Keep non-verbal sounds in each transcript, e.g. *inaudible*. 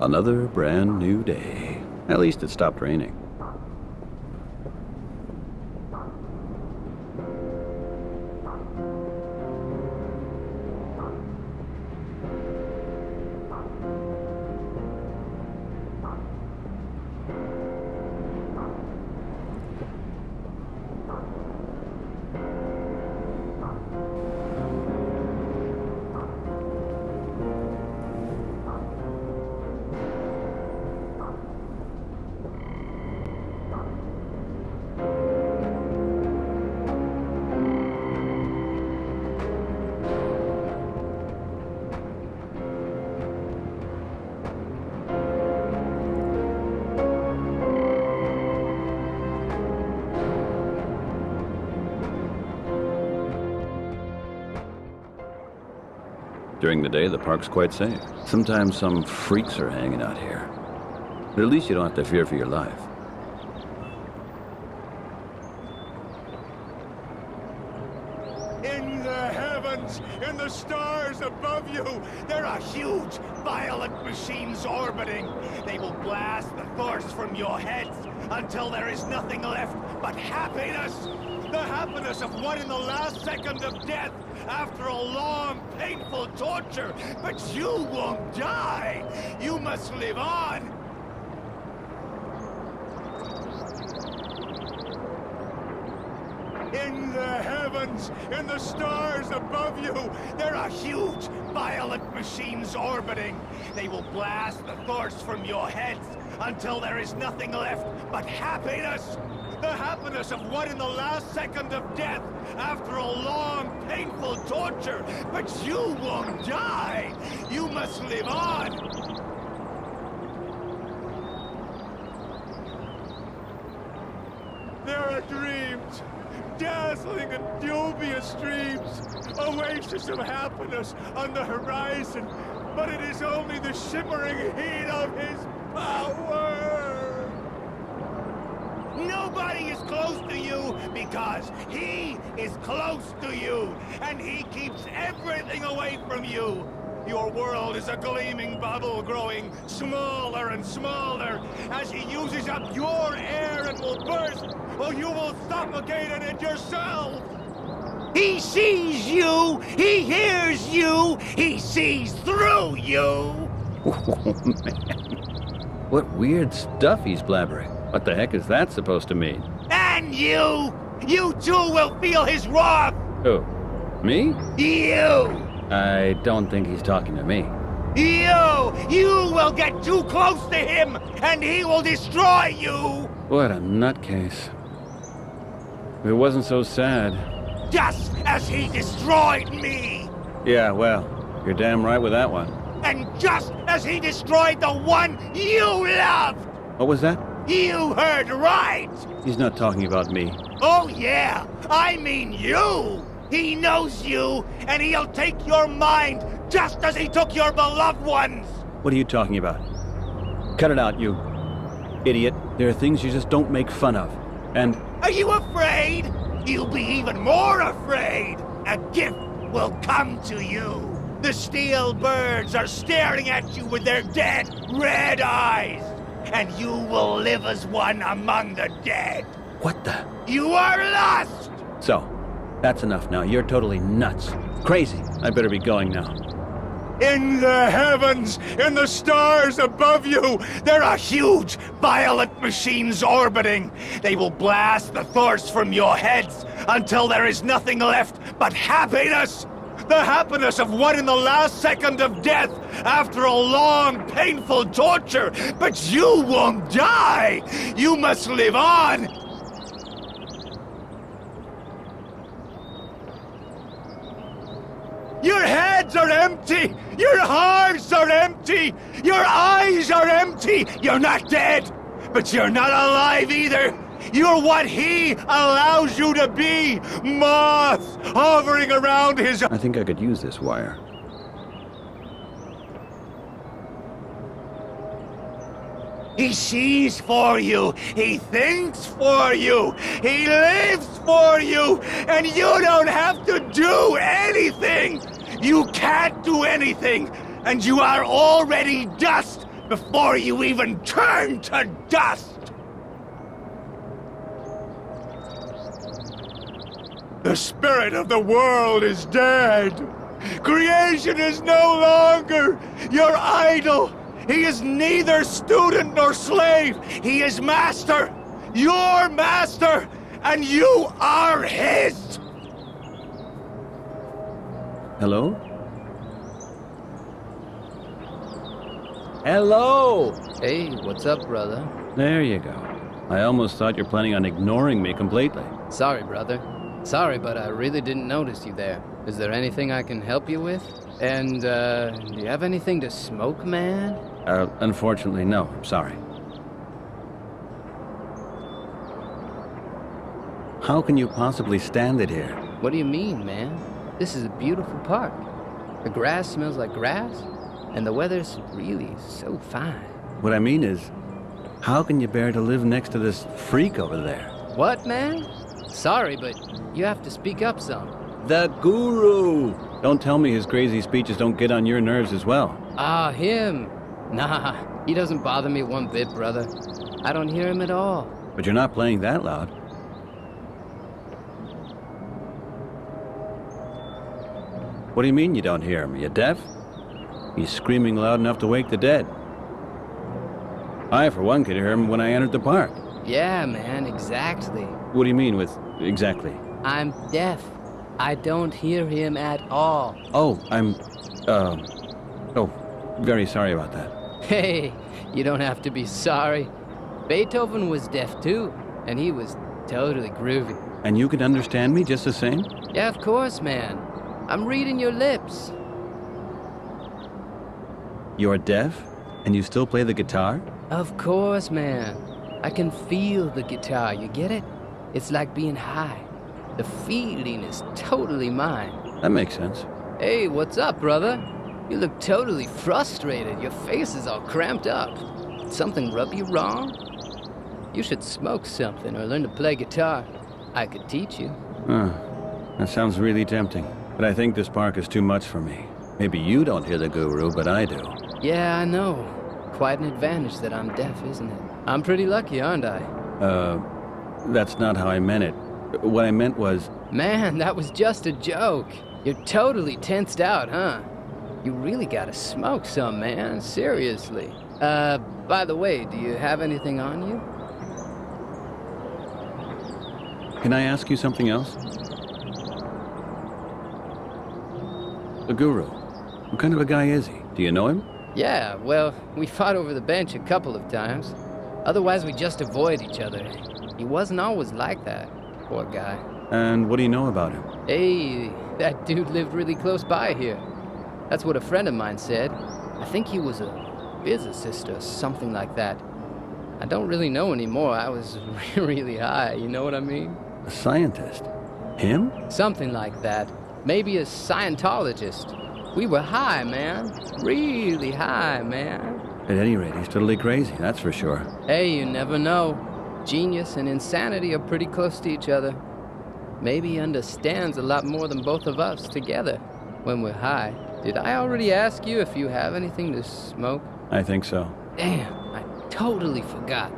Another brand new day. At least it stopped raining. During the day, the park's quite safe. Sometimes some freaks are hanging out here. But at least you don't have to fear for your life. In the heavens, in the stars above you, there are huge, violent machines orbiting. They will blast the thirst from your heads until there is nothing left but happiness. The happiness of one in the last second of death after a long, painful torture. But you won't die. You must live on. In the heavens, in the stars above you, there are huge, violent machines orbiting. They will blast the thirst from your heads until there is nothing left but happiness. The happiness of what in the last second of death after a long, painful torture. But you won't die. You must live on. There are dreams, dazzling and dubious dreams, oasis of happiness on the horizon, but it is only the shimmering heat of his power. Nobody is close to you because he is close to you, and he keeps everything away from you. Your world is a gleaming bubble growing smaller and smaller as he uses up your air and will burst, or you will suffocate in it yourself. He sees you, he hears you, he sees through you. Oh, *laughs* man. What weird stuff he's blabbering. What the heck is that supposed to mean? And you, you too will feel his wrath. Who? Me? You. I don't think he's talking to me. You! You will get too close to him, and he will destroy you! What a nutcase. If it wasn't so sad. Just as he destroyed me! Yeah, well, you're damn right with that one. And just as he destroyed the one you loved! What was that? You heard right! He's not talking about me. Oh, yeah! I mean you! He knows you, and he'll take your mind just as he took your beloved ones! What are you talking about? Cut it out, you idiot. There are things you just don't make fun of. And Are you afraid? You'll be even more afraid! A gift will come to you! The steel birds are staring at you with their dead, red eyes! And you will live as one among the dead! what the? You are lost! So, that's enough now. You're totally nuts. Crazy. I better be going now. In the heavens, in the stars above you, there are huge, violet machines orbiting. They will blast the thirst from your heads until there is nothing left but happiness. The happiness of what in the last second of death after a long, painful torture. But you won't die. You must live on. Your heads are empty! Your hearts are empty! Your eyes are empty! You're not dead! But you're not alive either! You're what he allows you to be! Moth hovering around his I think I could use this wire. He sees for you. He thinks for you. He lives for you. And you don't have to do anything. You can't do anything. And you are already dust before you even turn to dust! The spirit of the world is dead! Creation is no longer your idol! He is neither student nor slave! He is master! Your master! And you are his! Hello? Hello! Hey, what's up, brother? There you go. I almost thought you're planning on ignoring me completely. Sorry, brother. Sorry, but I really didn't notice you there. Is there anything I can help you with? And, uh, do you have anything to smoke, man? Uh, unfortunately, no. I'm sorry. How can you possibly stand it here? What do you mean, man? This is a beautiful park. The grass smells like grass, and the weather's really so fine. What I mean is, how can you bear to live next to this freak over there? What, man? Sorry, but you have to speak up some. The Guru! Don't tell me his crazy speeches don't get on your nerves as well. Ah, him. Nah, he doesn't bother me one bit, brother. I don't hear him at all. But you're not playing that loud. What do you mean you don't hear him? Are you deaf? He's screaming loud enough to wake the dead. I, for one, could hear him when I entered the park. Yeah, man, exactly. What do you mean with exactly? I'm deaf. I don't hear him at all. Oh, I'm. Uh. Oh, very sorry about that. Hey, you don't have to be sorry. Beethoven was deaf too, and he was totally groovy. And you can understand me just the same? Yeah, of course, man. I'm reading your lips. You're deaf? And you still play the guitar? Of course, man. I can feel the guitar, you get it? It's like being high. The feeling is totally mine. That makes sense. Hey, what's up, brother? You look totally frustrated. Your face is all cramped up. Did something rub you wrong? You should smoke something or learn to play guitar. I could teach you. Huh. That sounds really tempting. But I think this park is too much for me. Maybe you don't hear the guru, but I do. Yeah, I know. Quite an advantage that I'm deaf, isn't it? I'm pretty lucky, aren't I? Uh, that's not how I meant it. What I meant was. Man, that was just a joke. You're totally tensed out, huh? You really gotta smoke some, man. Seriously. Uh, by the way, do you have anything on you? Can I ask you something else? The guru. What kind of a guy is he? Do you know him? Yeah, well, we fought over the bench a couple of times. Otherwise, we just avoid each other. He wasn't always like that. Poor guy. And what do you know about him? Hey, that dude lived really close by here. That's what a friend of mine said. I think he was a physicist or something like that. I don't really know anymore. I was *laughs* really high, you know what I mean? A scientist? Him? Something like that. Maybe a Scientologist. We were high, man. Really high, man. At any rate, he's totally crazy, that's for sure. Hey, you never know. Genius and insanity are pretty close to each other. Maybe he understands a lot more than both of us together when we're high. Did I already ask you if you have anything to smoke? I think so. Damn, I totally forgot.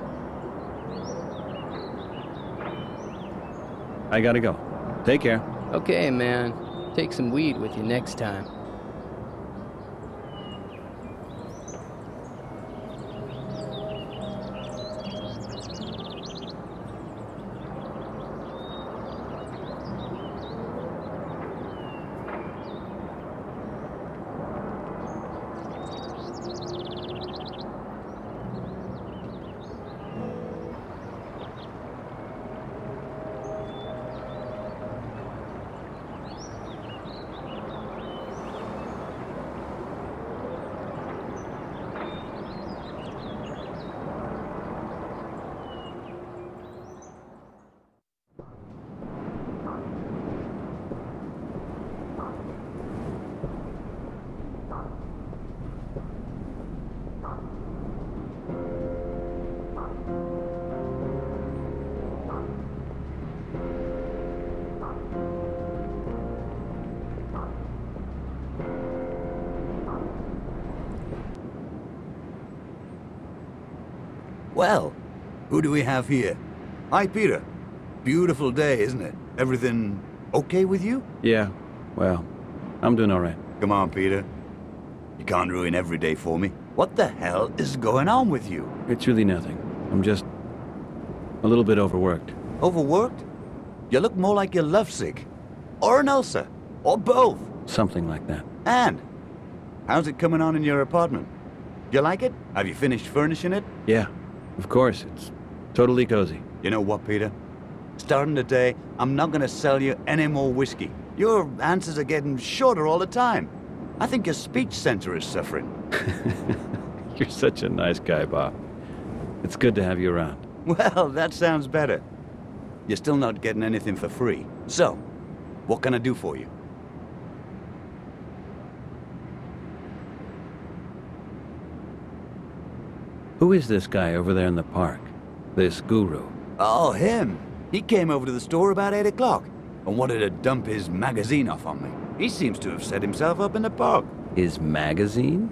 I gotta go. Take care. Okay, man. Take some weed with you next time. Well, who do we have here? Hi, Peter. Beautiful day, isn't it? Everything okay with you? Yeah, well, I'm doing all right. Come on, Peter. You can't ruin every day for me. What the hell is going on with you? It's really nothing. I'm just a little bit overworked. Overworked? You look more like you're lovesick. Or an ulcer. Or both. Something like that. And, how's it coming on in your apartment? Do You like it? Have you finished furnishing it? Yeah, of course. It's totally cozy. You know what, Peter? Starting today, I'm not gonna sell you any more whiskey. Your answers are getting shorter all the time. I think your speech center is suffering. *laughs* You're such a nice guy, Bob. It's good to have you around. Well, that sounds better. You're still not getting anything for free. So, what can I do for you? Who is this guy over there in the park? This guru? Oh, him. He came over to the store about 8 o'clock and wanted to dump his magazine off on me. He seems to have set himself up in the park. His magazine?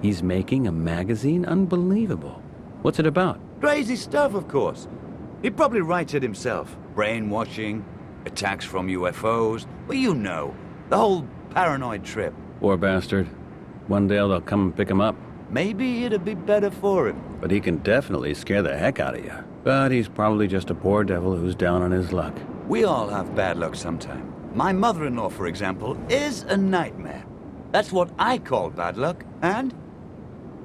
He's making a magazine? Unbelievable. What's it about? Crazy stuff, of course. He probably writes it himself. Brainwashing, attacks from UFOs. Well, you know, the whole paranoid trip. Poor bastard. One day they'll come and pick him up. Maybe it'd be better for him. But he can definitely scare the heck out of you. But he's probably just a poor devil who's down on his luck. We all have bad luck sometime. My mother-in-law, for example, is a nightmare. That's what I call bad luck. And?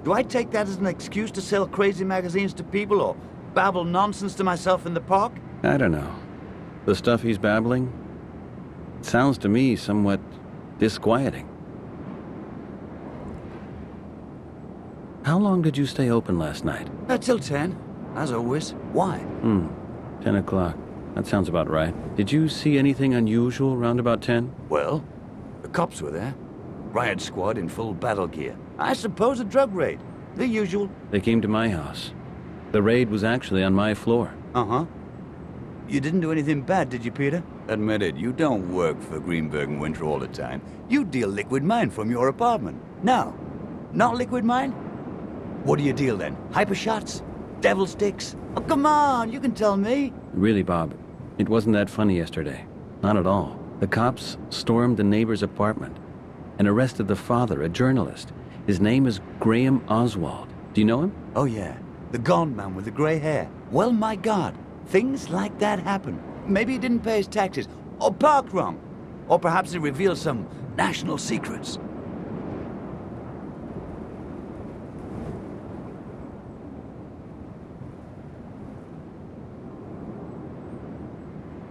Do I take that as an excuse to sell crazy magazines to people or babble nonsense to myself in the park? I don't know. The stuff he's babbling sounds to me somewhat disquieting. How long did you stay open last night? Uh, till 10, as always. Why? Hmm, 10 o'clock. That sounds about right. Did you see anything unusual round about 10? Well, the cops were there. Riot squad in full battle gear. I suppose a drug raid. The usual. They came to my house. The raid was actually on my floor. Uh-huh. You didn't do anything bad, did you, Peter? Admit it, you don't work for Greenberg and Winter all the time. You deal liquid mine from your apartment. No. Not liquid mine? What do you deal then? Hyper shots? Devil sticks? Oh, come on, you can tell me. Really, Bob, it wasn't that funny yesterday. Not at all. The cops stormed the neighbor's apartment and arrested the father, a journalist. His name is Graham Oswald. Do you know him? Oh, yeah. The gaunt man with the gray hair. Well, my God. Things like that happen. Maybe he didn't pay his taxes, or parked wrong. Or perhaps he revealed some national secrets.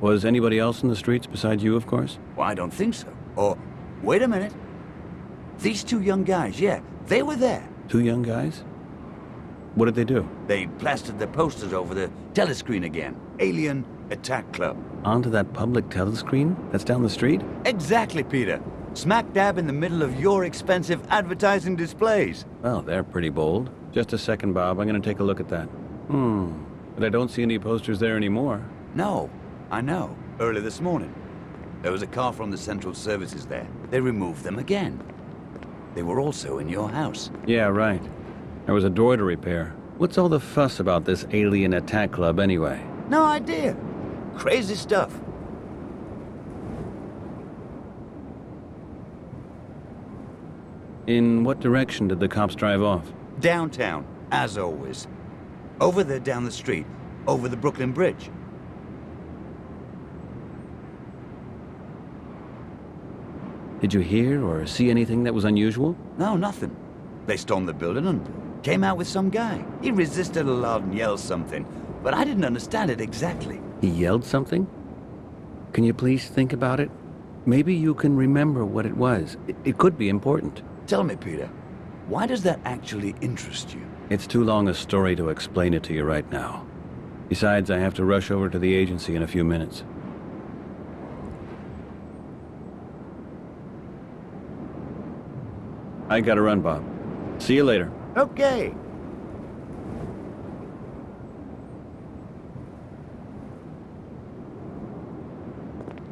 Was anybody else in the streets besides you, of course? Well, I don't think so. Or, wait a minute. These two young guys, yeah, they were there. Two young guys? What did they do? They plastered their posters over the telescreen again. Alien Attack Club. Onto that public telescreen that's down the street? Exactly, Peter. Smack dab in the middle of your expensive advertising displays. Well, they're pretty bold. Just a second, Bob. I'm gonna take a look at that. Hmm. But I don't see any posters there anymore. No, I know. Early this morning. There was a car from the Central Services there. They removed them again. They were also in your house. Yeah, right. There was a door to repair. What's all the fuss about this alien attack club anyway? No idea. Crazy stuff. In what direction did the cops drive off? Downtown, as always. Over there down the street. Over the Brooklyn Bridge. Did you hear or see anything that was unusual? No, nothing. They stormed the building and came out with some guy. He resisted a lot and yelled something, but I didn't understand it exactly. He yelled something? Can you please think about it? Maybe you can remember what it was. It, it could be important. Tell me, Peter, why does that actually interest you? It's too long a story to explain it to you right now. Besides, I have to rush over to the agency in a few minutes. I gotta run, Bob. See you later. Okay.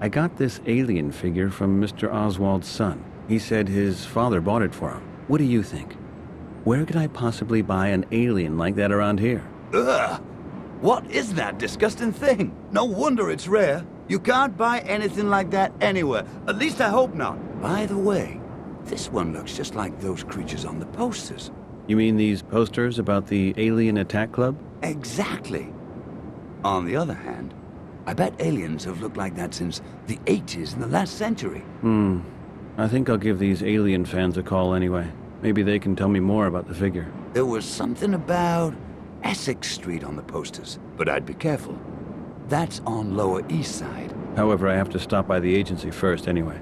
I got this alien figure from Mr. Oswald's son. He said his father bought it for him. What do you think? Where could I possibly buy an alien like that around here? Ugh! What is that disgusting thing? No wonder it's rare. You can't buy anything like that anywhere. At least I hope not. By the way, this one looks just like those creatures on the posters. You mean these posters about the alien attack club? Exactly. On the other hand, I bet aliens have looked like that since the 80s in the last century. Hmm. I think I'll give these alien fans a call anyway. Maybe they can tell me more about the figure. There was something about Essex Street on the posters, but I'd be careful. That's on Lower East Side. However, I have to stop by the agency first anyway.